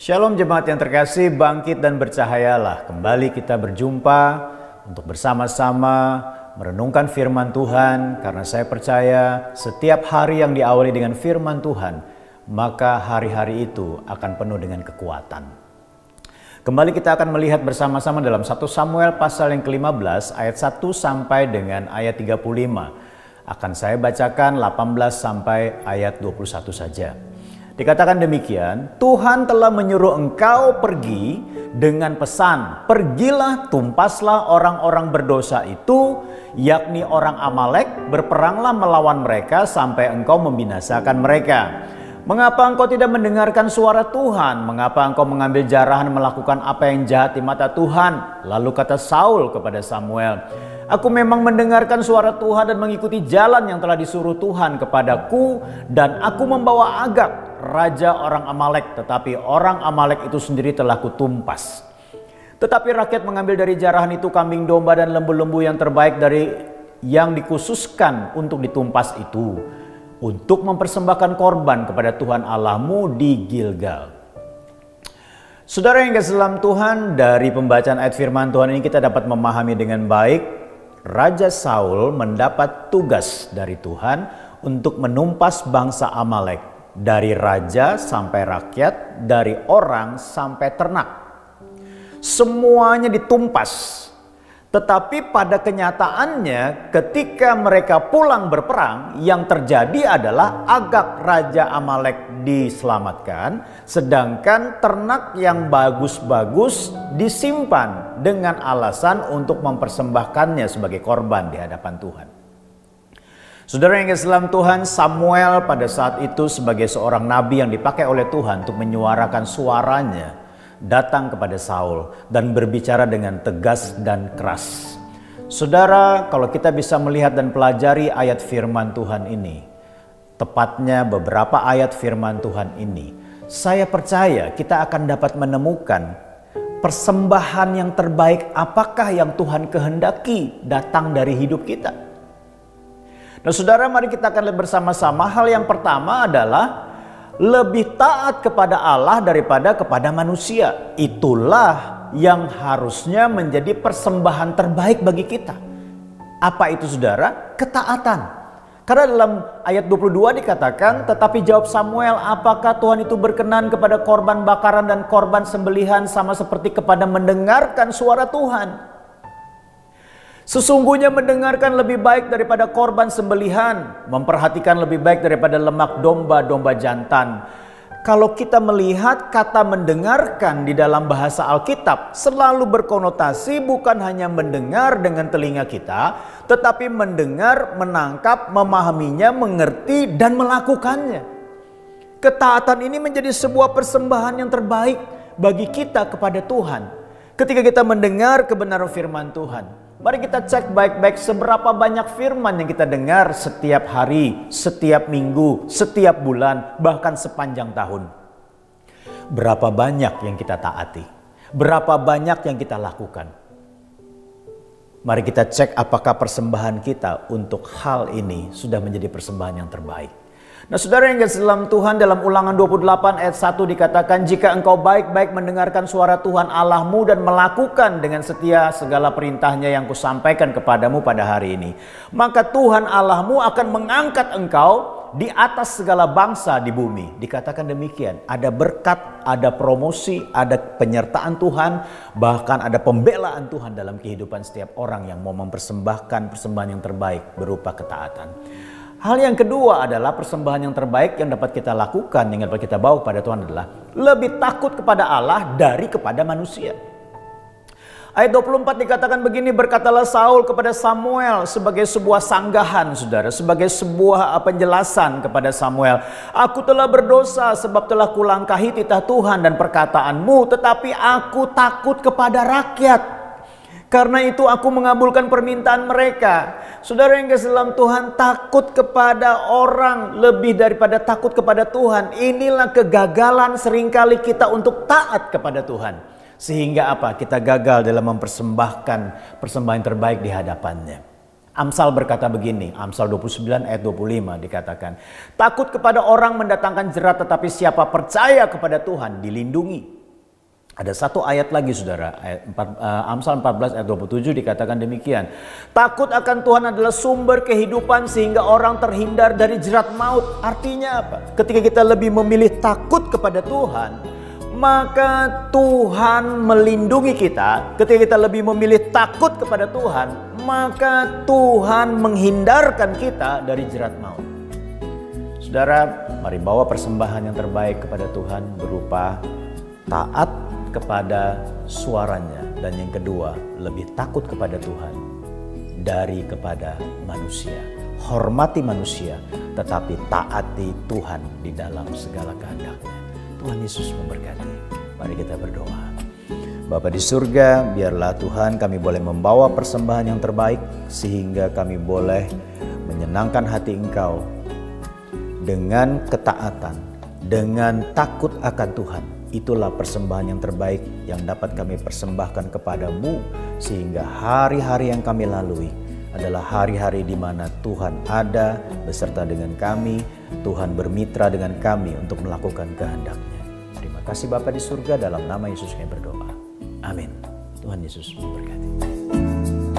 Shalom jemaat yang terkasih, bangkit dan bercahayalah. Kembali kita berjumpa untuk bersama-sama merenungkan firman Tuhan karena saya percaya setiap hari yang diawali dengan firman Tuhan, maka hari-hari itu akan penuh dengan kekuatan. Kembali kita akan melihat bersama-sama dalam 1 Samuel pasal yang ke-15 ayat 1 sampai dengan ayat 35. Akan saya bacakan 18 sampai ayat 21 saja. Dikatakan demikian, Tuhan telah menyuruh engkau pergi dengan pesan, pergilah tumpaslah orang-orang berdosa itu, yakni orang Amalek, berperanglah melawan mereka sampai engkau membinasakan mereka. Mengapa engkau tidak mendengarkan suara Tuhan? Mengapa engkau mengambil jarahan melakukan apa yang jahat di mata Tuhan? Lalu kata Saul kepada Samuel, Aku memang mendengarkan suara Tuhan dan mengikuti jalan yang telah disuruh Tuhan kepadaku dan aku membawa Agak raja orang Amalek, tetapi orang Amalek itu sendiri telah kutumpas. Tetapi rakyat mengambil dari jarahan itu kambing domba dan lembu-lembu yang terbaik dari yang dikhususkan untuk ditumpas itu untuk mempersembahkan korban kepada Tuhan Allahmu di Gilgal. Saudara yang kasih dalam Tuhan, dari pembacaan ayat firman Tuhan ini kita dapat memahami dengan baik Raja Saul mendapat tugas dari Tuhan untuk menumpas bangsa Amalek dari raja sampai rakyat, dari orang sampai ternak. Semuanya ditumpas. Tetapi pada kenyataannya ketika mereka pulang berperang yang terjadi adalah agak Raja Amalek diselamatkan sedangkan ternak yang bagus-bagus disimpan dengan alasan untuk mempersembahkannya sebagai korban di hadapan Tuhan. Saudara yang Islam Tuhan, Samuel pada saat itu sebagai seorang nabi yang dipakai oleh Tuhan untuk menyuarakan suaranya datang kepada Saul dan berbicara dengan tegas dan keras. Saudara, kalau kita bisa melihat dan pelajari ayat firman Tuhan ini, tepatnya beberapa ayat firman Tuhan ini, saya percaya kita akan dapat menemukan persembahan yang terbaik apakah yang Tuhan kehendaki datang dari hidup kita. Nah saudara mari kita akan lihat bersama-sama hal yang pertama adalah lebih taat kepada Allah daripada kepada manusia. Itulah yang harusnya menjadi persembahan terbaik bagi kita. Apa itu saudara? Ketaatan. Karena dalam ayat 22 dikatakan, tetapi jawab Samuel, apakah Tuhan itu berkenan kepada korban bakaran dan korban sembelihan sama seperti kepada mendengarkan suara Tuhan? Sesungguhnya mendengarkan lebih baik daripada korban sembelihan, memperhatikan lebih baik daripada lemak domba-domba jantan. Kalau kita melihat kata mendengarkan di dalam bahasa Alkitab selalu berkonotasi bukan hanya mendengar dengan telinga kita, tetapi mendengar, menangkap, memahaminya, mengerti, dan melakukannya. Ketaatan ini menjadi sebuah persembahan yang terbaik bagi kita kepada Tuhan. Ketika kita mendengar kebenaran firman Tuhan, Mari kita cek baik-baik seberapa banyak firman yang kita dengar setiap hari, setiap minggu, setiap bulan, bahkan sepanjang tahun. Berapa banyak yang kita taati? Berapa banyak yang kita lakukan? Mari kita cek apakah persembahan kita untuk hal ini sudah menjadi persembahan yang terbaik. Nah saudara yang dalam Tuhan dalam ulangan 28 ayat 1 dikatakan jika engkau baik-baik mendengarkan suara Tuhan Allahmu dan melakukan dengan setia segala perintahnya yang kusampaikan kepadamu pada hari ini. Maka Tuhan Allahmu akan mengangkat engkau di atas segala bangsa di bumi. Dikatakan demikian. Ada berkat, ada promosi, ada penyertaan Tuhan. Bahkan ada pembelaan Tuhan dalam kehidupan setiap orang yang mau mempersembahkan persembahan yang terbaik berupa ketaatan. Hal yang kedua adalah persembahan yang terbaik yang dapat kita lakukan, yang dapat kita bawa pada Tuhan adalah lebih takut kepada Allah dari kepada manusia. Ayat 24 dikatakan begini, berkatalah Saul kepada Samuel sebagai sebuah sanggahan saudara, sebagai sebuah penjelasan kepada Samuel. Aku telah berdosa sebab telah kulangkahi titah Tuhan dan perkataanmu, tetapi aku takut kepada rakyat karena itu aku mengabulkan permintaan mereka. Saudara yang kasih dalam Tuhan takut kepada orang lebih daripada takut kepada Tuhan. Inilah kegagalan sering kali kita untuk taat kepada Tuhan. Sehingga apa? Kita gagal dalam mempersembahkan persembahan terbaik di hadapannya. Amsal berkata begini, Amsal 29 ayat 25 dikatakan, takut kepada orang mendatangkan jerat tetapi siapa percaya kepada Tuhan dilindungi. Ada satu ayat lagi saudara, ayat 4, uh, eh, Amsal 14 ayat 27 dikatakan demikian. Takut akan Tuhan adalah sumber kehidupan sehingga orang terhindar dari jerat maut. Artinya apa? Ketika kita lebih memilih takut kepada Tuhan, maka Tuhan melindungi kita. Ketika kita lebih memilih takut kepada Tuhan, maka Tuhan menghindarkan kita dari jerat maut. Saudara, mari bawa persembahan yang terbaik kepada Tuhan berupa taat kepada suaranya dan yang kedua lebih takut kepada Tuhan dari kepada manusia. Hormati manusia tetapi taati Tuhan di dalam segala kehendaknya. Tuhan Yesus memberkati. Mari kita berdoa. Bapa di surga, biarlah Tuhan kami boleh membawa persembahan yang terbaik sehingga kami boleh menyenangkan hati Engkau dengan ketaatan, dengan takut akan Tuhan Itulah persembahan yang terbaik yang dapat kami persembahkan kepadamu sehingga hari-hari yang kami lalui adalah hari-hari di mana Tuhan ada beserta dengan kami, Tuhan bermitra dengan kami untuk melakukan kehendaknya. Terima kasih Bapa di surga dalam nama Yesus kami berdoa. Amin. Tuhan Yesus memberkati.